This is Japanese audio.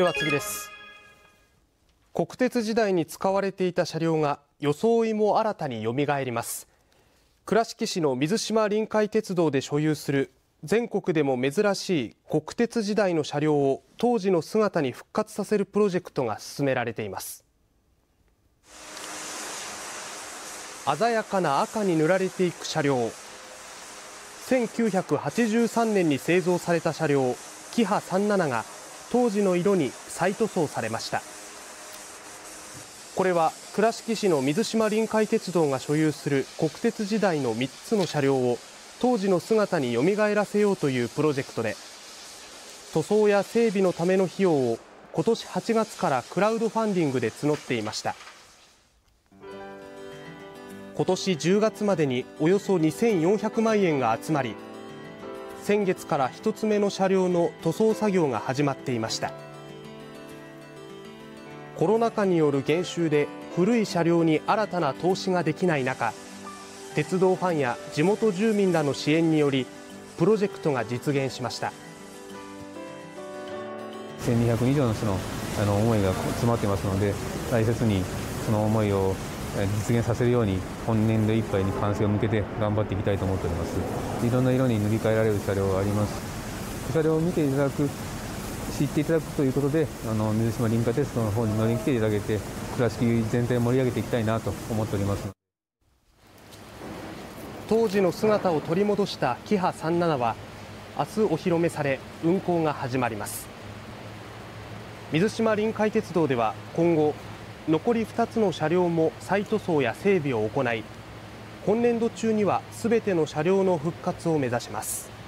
では次です。国鉄時代に使われていた車両が装いも新たによみがえります。倉敷市の水島臨海鉄道で所有する全国でも珍しい国鉄時代の車両を当時の姿に復活させるプロジェクトが進められています。鮮やかな赤に塗られていく車両。1983年に製造された車両キハ37が当時の色に再塗装されました。これは倉敷市の水島臨海鉄道が所有する国鉄時代の3つの車両を当時の姿によみがえらせようというプロジェクトで塗装や整備のための費用を今年8月からクラウドファンディングで募っていました。今年10月までにおよそ2400万円が集まり先月から1つ目の車両の塗装作業が始まっていました。コロナ禍による減収で古い車両に新たな投資ができない中鉄道ファンや地元住民らの支援によりプロジェクトが実現しました。1200人以上の人のあの思いが詰まっていますので大切にその思いを実現させるように今年度いっぱいに完成を向けて頑張っていきたいと思っております。いろんな色に塗り替えられる車両があります。車両を見ていただく知っていただくということであの水島臨海鉄道の方に乗りに来ていただけて倉敷全体を盛り上げていきたいなと思っております。当時の姿を取り戻したキハ37は明日お披露目され運行が始まります。水島臨海鉄道では今後残り2つの車両も再塗装や整備を行い今年度中にはすべての車両の復活を目指します。